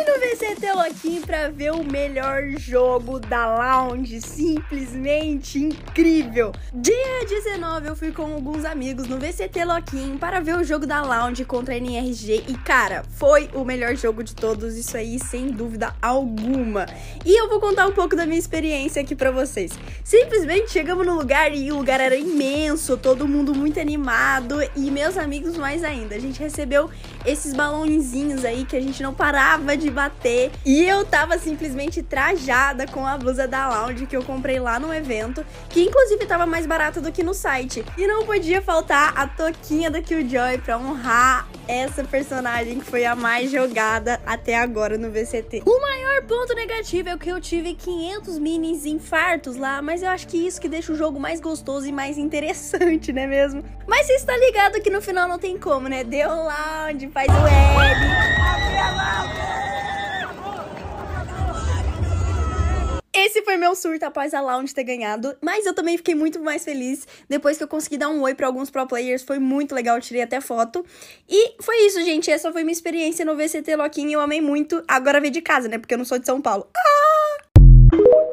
Fui no VCT Loquinho pra ver o melhor jogo da Lounge, simplesmente incrível. Dia 19 eu fui com alguns amigos no VCT Loquinho para ver o jogo da Lounge contra a NRG e cara, foi o melhor jogo de todos, isso aí sem dúvida alguma. E eu vou contar um pouco da minha experiência aqui para vocês. Simplesmente chegamos no lugar e o lugar era imenso, todo mundo muito animado e meus amigos mais ainda. A gente recebeu esses balãozinhos aí que a gente não parava de bater. E eu tava simplesmente trajada com a blusa da Lounge que eu comprei lá no evento, que inclusive tava mais barata do que no site. E não podia faltar a toquinha da Killjoy pra honrar essa personagem que foi a mais jogada até agora no VCT. O maior ponto negativo é que eu tive 500 minis infartos lá, mas eu acho que isso que deixa o jogo mais gostoso e mais interessante, né mesmo? Mas você está ligado que no final não tem como, né? Deu lá onde faz o Esse foi meu surto após a Lounge ter ganhado, mas eu também fiquei muito mais feliz depois que eu consegui dar um oi para alguns pro players, foi muito legal, tirei até foto. E foi isso, gente, essa foi minha experiência no VCT Loquinho, eu amei muito. Agora ver de casa, né, porque eu não sou de São Paulo. Ah!